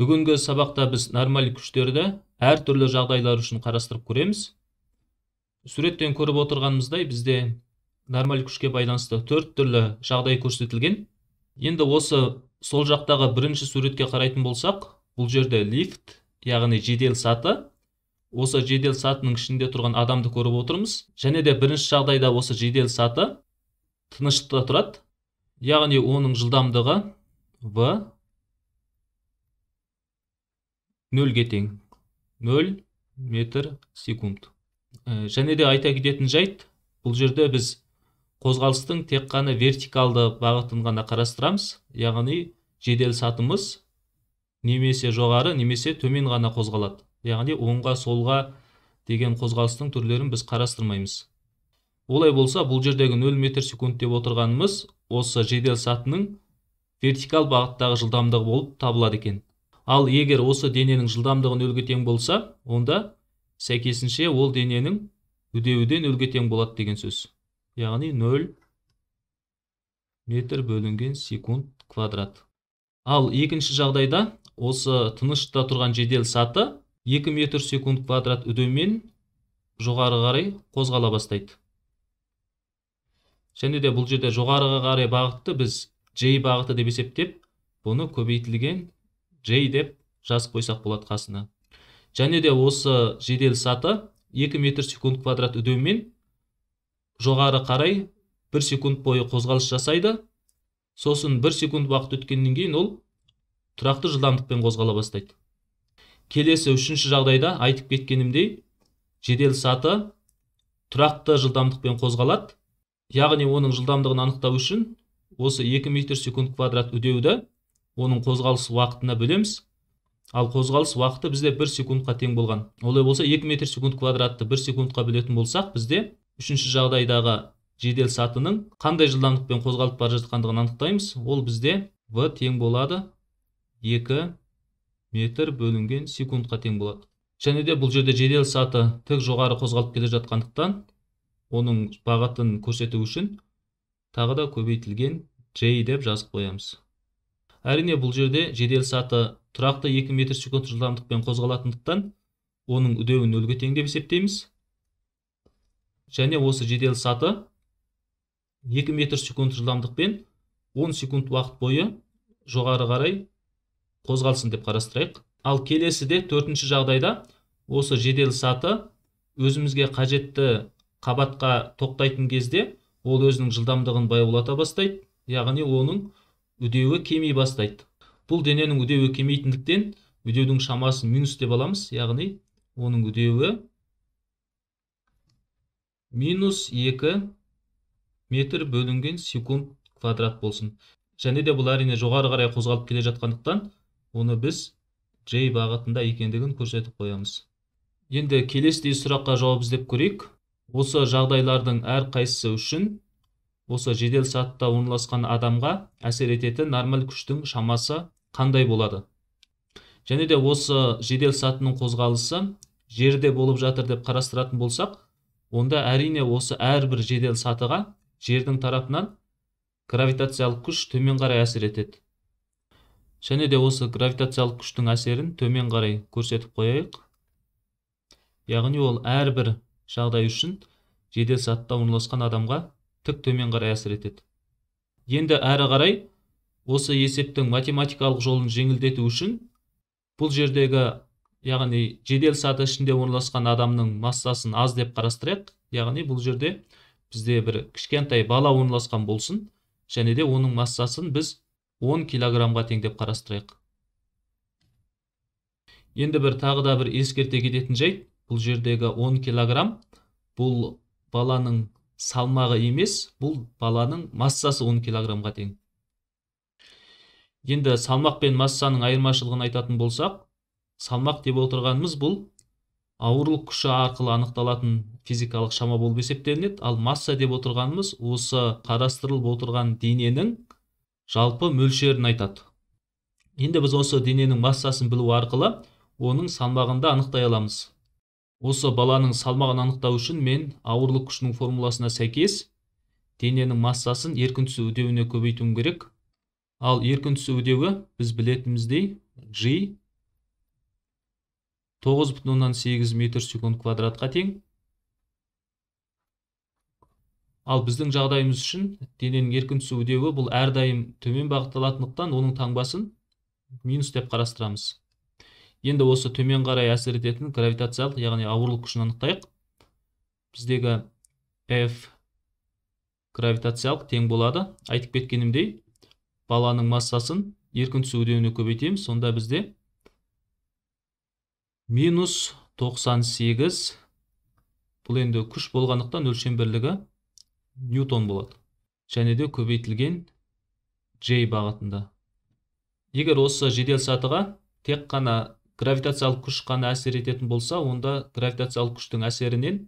бүгінгі сабақта біз нормаль күштерді әртүрлі жағдайлар үшін қарастырып көреміз. Суреттен көріп отырғанымыздай бізде нормаль күшке байланысты төрт түрлі жағдай көрсетілген. Енді осы сол жақтағы бірінші суретке қарайтын болсақ бұл жерде лифт яғни жедел саты. Осы жедел сатының ішінде тұрған адамды көріп отырмыз. Және де бірінші жағдайда осы жедел саты тыныштықта тұрады. Яғни оның жылдамдығы в нөлге тең. Нөл метр секунд. Ә, және де айта кететін жайт бұл жерде біз қозғалыстың тек қана вертикалды бағытын ғана қарастырамыз. Яғни жедел сатымыз немесе жоғары немесе төмен ғана қозғалады. Яғни оңға солға деген қозғалыстың түрлерін біз қарастырмаймыз. Олай болса бұл жердегі 0 метр секунд деп отырғанымыз осы жедел сатының вертикал бағыттағы жылдамдығы болып табылады екен. Ал егер осы дененің жылдамдығы нөлге тең болса онда сәйкесінше ол дененің үдеуі де нөлге тең болады деген сөз. Яғни 0 метр бөлінген секунд квадрат. Ал екінші жағдайда осы тынышта тұрған жедел саты 2 метр секунд квадрат үдеумен жоғары қарай қозғала бастайды. Және де бұл жерде жоғарыға қарай бағытты біз J бағыты деп есептеп бұны көбейтілген J деп жазып қойсақ болады қасына. Және де осы жедел саты 2 метр секунд квадрат үдеумен жоғары қарай 1 секунд бойы қозғалыс жасайды. Сосын 1 секунд уақыт өткеннен кейін ол тұрақты жылдамдықпен қозғала бастайды. Келесі үшінші жағдайда айтып кеткенімдей жедел саты тұрақты жылдамдықпен қозғалады. Яғни оның жылдамдығын анықтау үшін осы 2 метр секунд квадрат үдеуді оның қозғалыс уақытына бөлеміз. Ал қозғалыс уақыты бізде бір секундқа тең болған. Олай болса 2 метр секунд квадратты бір секундқа бөлетін болсақ бізде үшінші жағдайдағы жедел сатының қандай жылдамдықпен қозғалып бара жатқандығын анықтаймыз. Ол бізде в тең болады. 2 метр бөлінген секундқа тең болады. Және де бұл жерде жедел саты тік жоғары қозғалып келе жатқандықтан оның бағытын көрсету үшін тағы да көбейтілген j деп жазып қоямыз. Әрине бұл жерде жедел саты тұрақты 2 метр секунд жылдамдықпен қозғалатындықтан оның үдеуін нөлге тең деп есептейміз. Және осы жедел саты 2 метр секунд жылдамдықпен 10 секунд уақыт бойы жоғары қарай қозғалсын деп қарастырайық. Ал келесіде төртінші жағдайда осы жедел саты өзімізге қажетті қабатқа тоқтайтын кезде ол өзінің жылдамдығын баяулата бастайды. Яғни оның үдеуі кемей бастайды. Бұл дененің үдеуі кемейтіндіктен үдеудің шамасын минус деп аламыз яғни оның үдеуі минус 2 метр бөлінген секунд квадрат болсын. Және де бұл әрине жоғары қарай қозғалып келе жатқандықтан оны біз J бағытында екендігін көрсетіп қоямыз. Енді келесідей сұраққа жауап іздеп көрейік. Осы жағдайлардың әрқайсысы үшін осы жедел сатыда орналасқан адамға әсер ететін нормаль күштің шамасы қандай болады? Және де осы жедел сатының қозғалысы жерде болып жатыр деп қарастыратын болсақ онда әрине осы әрбір жедел сатыға жердің тарапынан гравитациялық күш төмен қарай әсер етеді. Және де осы гравитациялық күштің әсерін төмен қарай көрсетіп қояйық. Яғни ол әрбір жағдай үшін жедел сатыда орналасқан адамға тік төмен қарай әсер етеді. Енді әрі қарай осы есептің математикалық жолын жеңілдету үшін бұл жердегі яғни жедел саты ішінде орналасқан адамның массасын аз деп қарастырайық. Яғни бұл жерде бізде бір кішкентай бала орналасқан болсын және де оның массасын біз 10 килограммға тең деп қарастырайық. Енді бір тағы да бір ескерте кететін жайт. Бұл жердегі 10 килограмм бұл баланың салмағы емес бұл баланың массасы 10 килограммға тең. Енді салмақ пен массаның айырмашылығын айтатын болсақ салмақ деп отырғанымыз бұл ауырлық күші арқылы анықталатын физикалық шама болып есептелінеді. Ал масса деп отырғанымыз осы қарастырылып отырған дененің жалпы мөлшерін айтады. Енді біз осы дененің массасын білу арқылы оның салмағын да анықтай аламыз. Осы баланың салмағын анықтау үшін мен ауырлық күшінің формуласына сәйкес дененің массасын еркін түсу үдеуіне көбейтуім керек. Ал еркін түсу үдеуі біз білетініміздей g тоғыз бүтін оннан сегіз метр секунд квадратқа тең. Ал біздің жағдайымыз үшін дененің еркін түсу үдеуі бұл әрдайым төмен бағытталатындықтан оның таңбасын минус деп қарастырамыз. Енді осы төмен қарай әсер ететін гравитациялық яғни ауырлық күшін анықтайық. Біздегі f гравитациялық тең болады. Айтып кеткенімдей баланың массасын еркін түсу үдеуіне көбейтеміз. Сонда бізде минус 98 бұл енді күш болғандықтан өлшем бірлігі ньютон болады. Және де көбейтілген J бағытында. Егер осы жедел сатыға тек қана гравитациялық күш қана әсер ететін болса онда гравитациялық күштің әсерінен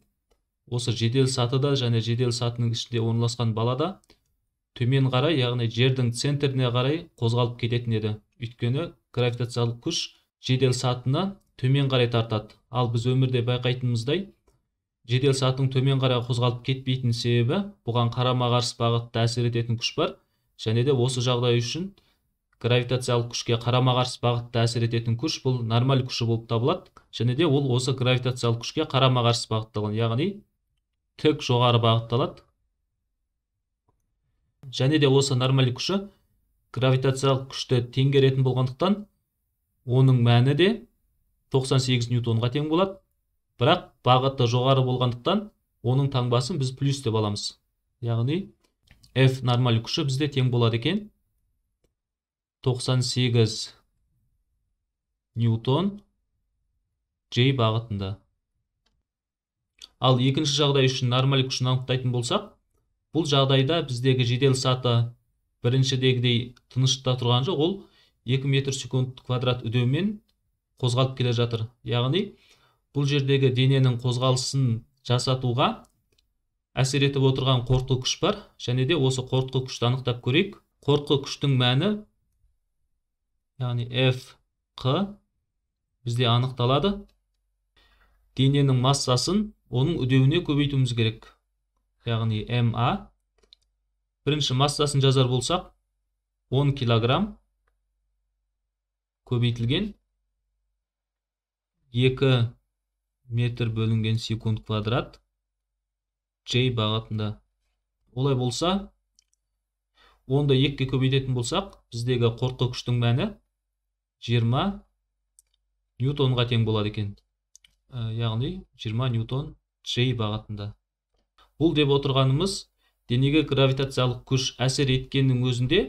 осы жедел сатыда және жедел сатының ішінде орналасқан балада төмен қарай яғни жердің центріне қарай қозғалып кететін еді. Өйткені гравитациялық күш жедел сатыны төмен қарай тартады. Ал біз өмірде байқайтынымыздай жедел сатының төмен қарай қозғалып кетпейтін себебі бұған қарама қарсы бағытта әсер ететін күш бар және де осы жағдай үшін гравитациялық күшке қарама қарсы бағытта әсер ететін күш бұл нормаль күші болып табылады. Және де ол осы гравитациялық күшке қарама қарсы бағытталған яғни тік жоғары бағытталады. Және де осы нормаль күші гравитациялық күшті теңгеретін болғандықтан оның мәні де 98 ньютонға тең болады. Бірақ бағыты жоғары болғандықтан оның таңбасын біз плюс деп аламыз. Яғни f нормаль күші бізде тең болады екен. 98 ньютон J бағытында. Ал екінші жағдай үшін нормаль күшін анықтайтын болсақ бұл жағдайда біздегі жедел саты біріншідегідей тыныштықта тұрған жоқ ол 2 метр секунд квадрат үдеумен қозғалып келе жатыр. Яғни бұл жердегі дененің қозғалысын жасатуға әсер етіп отырған қорытқы күш бар және де осы қорытқы күшті анықтап көрейік. Қорытқы күштің мәні яғни f q бізде анықталады. Дененің массасын оның үдеуіне көбейтуіміз керек. Яғни ма. Бірінші массасын жазар болсақ 10 килограмм көбейтілген. 2 метр бөлінген секунд квадрат J бағытында. Олай болса онда екіге көбейтетін болсақ біздегі қорқы күштің мәні 20 ньютонға тең болады екен. Э, яғни 20 ньютон J бағытында. Бұл деп отырғанымыз денеге гравитациялық күш әсер еткеннің өзінде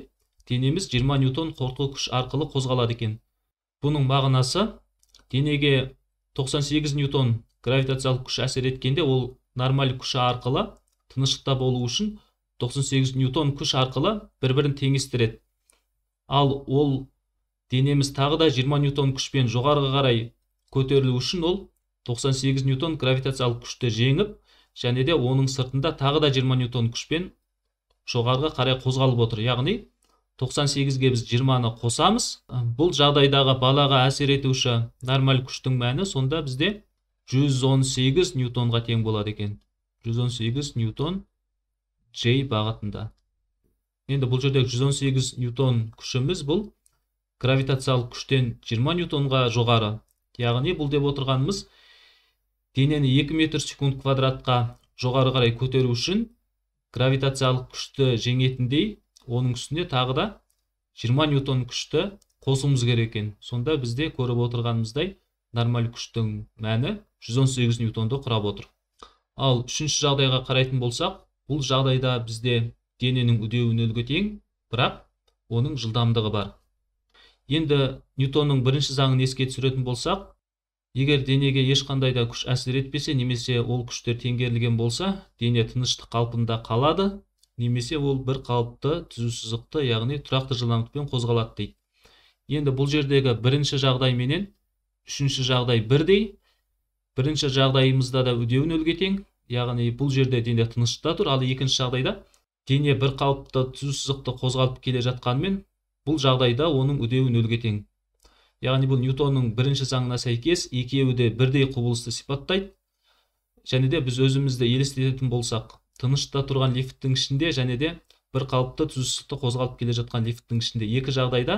денеміз 20 ньютон қорқу күш арқылы қозғалады екен. Бұның мағынасы денеге 98 ньютон гравитациялық күш әсер еткенде ол нормаль күші арқылы тыныштықта болу үшін 98 ньютон күш арқылы бір бірін теңестіреді. Ал ол денеміз тағы да 20 ньютон күшпен жоғарғы қарай көтерілу үшін ол 98 ньютон гравитациялық күшті жеңіп және де оның сыртында тағы да 20 ньютон күшпен жоғарғы қарай қозғалып отыр. Яғни 98-ге біз 20-ны қосамыз. Бұл жағдайдағы балаға әсер етуші нормаль күштің мәні сонда бізде 118 ньютонға тең болады екен. 118 ньютон J бағытында. Енді бұл жердегі 118 ньютон күшіміз бұл гравитациялық күштен 20 ньютонға жоғары. Яғни бұл деп отырғанымыз денені 2 метр секунд квадратқа жоғары қарай көтеру үшін гравитациялық күшті жеңетіндей оның үстіне тағы да 20 ньютон күшті қосуымыз керек екен. Сонда бізде көріп отырғанымыздай нормаль күштің мәні 118 ньютонды құрап отыр. Ал үшінші жағдайға қарайтын болсақ бұл жағдайда бізде дененің үдеуі нөлге тең бірақ оның жылдамдығы бар. Енді ньютонның бірінші заңын еске түсіретін болсақ егер денеге ешқандай да күш әсер етпесе немесе ол күштер теңгерілген болса дене тыныштық қалпында қалады немесе ол бір қалыпты түзу сызықты яғни тұрақты жылдамдықпен қозғалады дейді. Енді бұл жердегі бірінші жағдай менен үшінші жағдай бірдей. Бірінші жағдайымызда да үдеу нөлге тең яғни бұл жерде дене тыныштықта тұр. Ал екінші жағдайда дене бір қалыпты түзу сызықты қозғалып келе жатқанымен бұл жағдайда оның үдеуі нөлге тең. Яғни бұл ньютонның бірінші заңына сәйкес екеуі де бірдей құбылысты сипаттайды. Және де біз өзімізді елестететін болсақ тыныштықта тұрған лифттің ішінде және де бір қалыпты түзсіздікті қозғалып келе жатқан лифттің ішінде. Екі жағдайда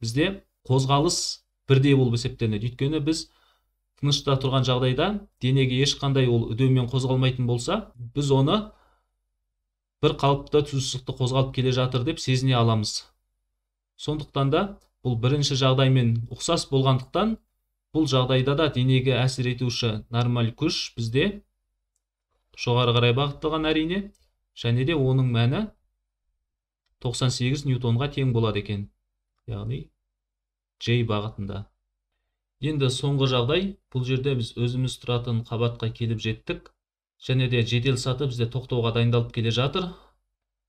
бізде қозғалыс бірдей болып есептелінеді. Өйткені біз тынышта тұрған жағдайда денеге ешқандай ол үдеумен қозғалмайтын болса біз оны бір қалыпты тұзсыздықты қозғалып келе жатыр деп сезіне аламыз. Сондықтан да бұл бірінші жағдаймен ұқсас болғандықтан бұл жағдайда да денеге әсер етуші нормаль күш бізде жоғары қарай бағытталған әрине және де оның мәні 98 ньютонға тең болады екен яғни J бағытында. Енді соңғы жағдай бұл жерде біз өзіміз тұратын қабатқа келіп жеттік және де жедел саты бізде тоқтауға дайындалып келе жатыр.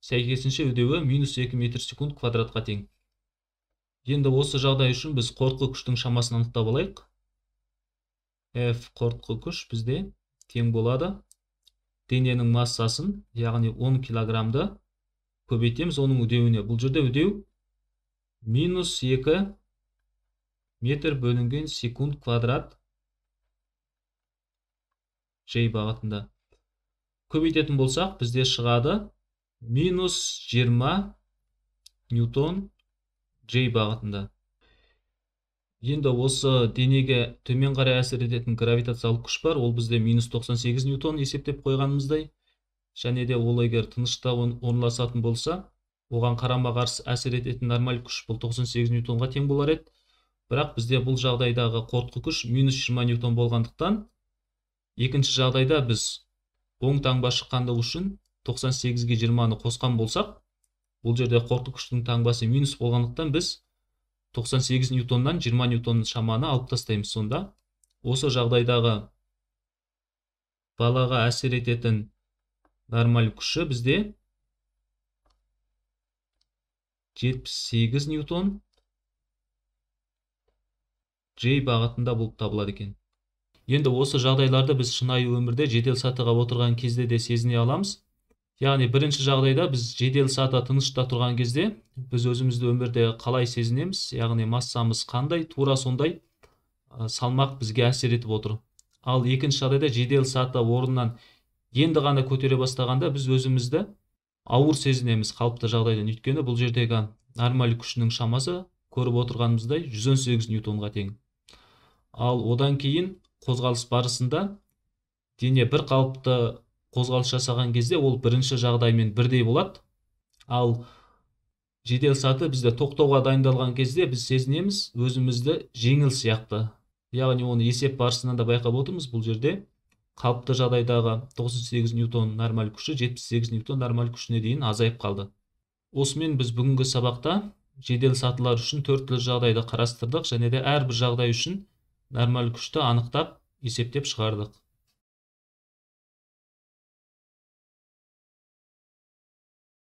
Сәйкесінше үдеуі минус 2 метр секунд квадратқа тең. Енді осы жағдай үшін біз қорытқы күштің шамасын анықтап алайық. F қорытқы күш бізде тең болады. Дененің массасын яғни 10 килограммды көбейтеміз оның үдеуіне. Бұл жерде үдеу минус 2 метр бөлінген секунд квадрат J бағытында. Көбейтетін болсақ бізде шығады минус 20 ньютон J бағытында. Енді осы денеге төмен қарай әсер ететін гравитациялық күш бар. Ол бізде минус 98 ньютон есептеп қойғанымыздай. Және де ол егер тынышта орналасатын болса оған қарама қарсы әсер ететін нормаль күш бұл 98 ньютонға тең болар еді. Бірақ бізде бұл жағдайдағы қорытқы күш минус 20 ньютон болғандықтан екінші жағдайда біз оң таңба шыққандығы үшін 98-ге 20-ны қосқан болсақ бұл жерде қорытқы күштің таңбасы минус болғандықтан біз 98 ньютоннан 20 ньютон шаманы алып тастаймыз сонда. Осы жағдайдағы балаға әсер ететін нормаль күші бізде 78 ньютон J бағытында болып табылады екен. Енді осы жағдайларды біз шынайы өмірде жедел сатыға отырған кезде де сезіне аламыз. Яғни бірінші жағдайда біз жедел саты тынышта тұрған кезде біз өзімізді өмірде қалай сезінеміз? Яғни массамыз қандай? Тура сондай салмақ бізге әсер етіп отыр. Ал екінші жағдайда жедел саты орнынан енді ғана көтере бастағанда біз өзімізді ауыр сезінеміз қалыпты жағдайдан. Өйткені бұл жердегі нормаль күшінің шамасы көріп отырғанымыздай 118 ньютонға тең. Ал одан кейін қозғалыс барысында дене бір қалыпты қозғалыс жасаған кезде ол бірінші жағдаймен бірдей болады. Ал жедел саты бізде тоқтауға дайындалған кезде біз сезінеміз өзімізді жеңіл сияқты. Яғни оны есеп барысынан да байқап отырмыз бұл жерде. Қалыпты жағдайдағы 98 ньютон нормаль күші 78 ньютон нормаль күшіне дейін азайып қалды. Осымен біз бүгінгі сабақта жедел сатылар үшін төрт түрлі жағдайды қарастырдық және де әрбір жағдай үшін нормаль күшті анықтап есептеп шығардық.